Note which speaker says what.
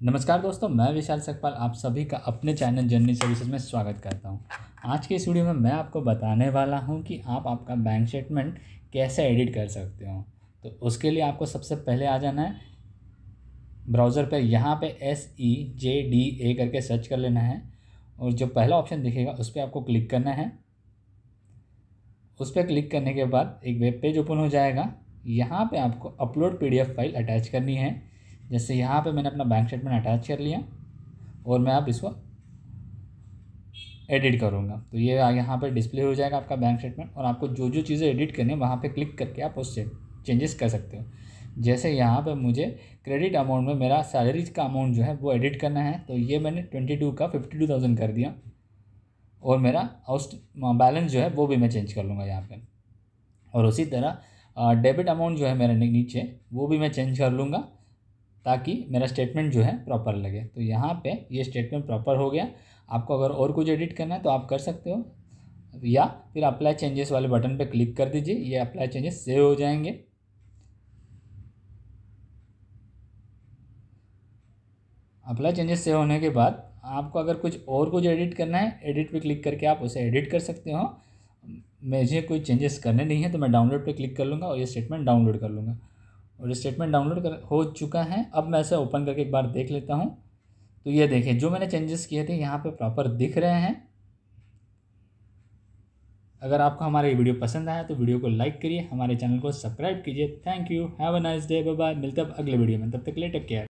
Speaker 1: नमस्कार दोस्तों, मैं विशाल सकपाल आप सभी का अपने चैनल जर्नी सर्विसेज़ में स्वागत करता हूँ। आज के इस वीडियो में मैं आपको बताने वाला हूँ कि आप आपका बैंक स्टेटमेंट कैसे एडिट कर सकते हो। तो उसके लिए आपको सबसे पहले आ जाना है। ब्राउज़र पर यहाँ पे S E J D A करके सर्च कर लेना है और जो पहला ऑप्शन दिखेगा, उस पर आपको क्लिक करना है। उस पर क्लिक करने के बाद एक वेब पेज ओपन हो जाएगा। यहाँ पे आपको अपलोड पीडीएफ फ़ाइल अटैच करनी है। जैसे यहाँ पे मैंने अपना बैंक स्टेटमेंट अटैच कर लिया और मैं अब इसको एडिट करूँगा। तो ये यहाँ पे डिस्प्ले हो जाएगा आपका बैंक स्टेटमेंट और आपको जो जो चीज़ें एडिट करनी है, वहाँ पे क्लिक करके आप उससे चेंजेस कर सकते हो। जैसे यहाँ पे मुझे क्रेडिट अमाउंट में मेरा सैलरी का अमाउंट जो है वो एडिट करना है तो ये मैंने ट्वेंटी टू का फिफ्टी टू थाउज़ेंड कर दिया और मेरा आउट बैलेंस जो है वो भी मैं चेंज कर लूँगा यहाँ पे। और उसी तरह डेबिट अमाउंट जो है मेरे नीचे वो भी मैं चेंज कर लूँगा। ताकि मेरा स्टेटमेंट जो है प्रॉपर लगे। तो यहाँ पे ये स्टेटमेंट प्रॉपर हो गया। आपको अगर और कुछ एडिट करना है तो आप कर सकते हो। या फिर अप्लाई चेंजेस वाले बटन पे क्लिक कर दीजिए। ये अप्लाई चेंजेस सेव हो जाएँगे। अप्लाई चेंजेस सेव होने के बाद आपको अगर कुछ और कुछ एडिट करना है एडिट पे क्लिक करके आप उसे एडिट कर सकते हो। मुझे कोई चेंजेस करने नहीं है तो मैं डाउनलोड पे क्लिक कर लूँगा और ये स्टेटमेंट डाउनलोड कर लूँगा। और स्टेटमेंट डाउनलोड कर, हो चुका है। अब मैं इसे ओपन करके एक बार देख लेता हूँ। तो ये देखें, जो मैंने चेंजेस किए थे, यहाँ पे प्रॉपर दिख रहे हैं। अगर आपको हमारा ये वीडियो पसंद आया तो वीडियो को लाइक करिए, हमारे चैनल को सब्सक्राइब कीजिए। Thank you have a nice day bye bye मिलते हैं अगले वीडियो में। तब तक ले टेक केयर